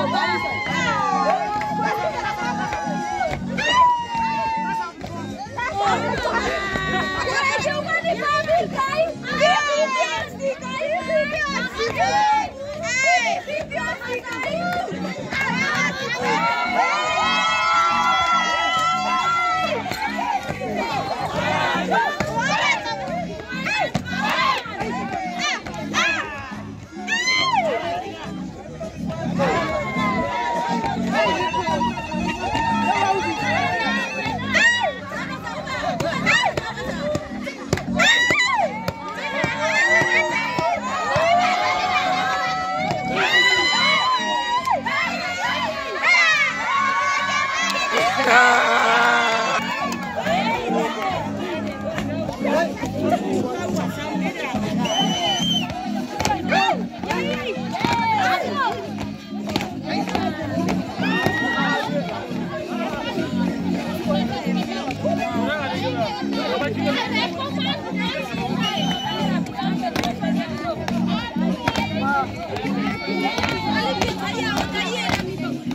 Vai, vai, vai. 자.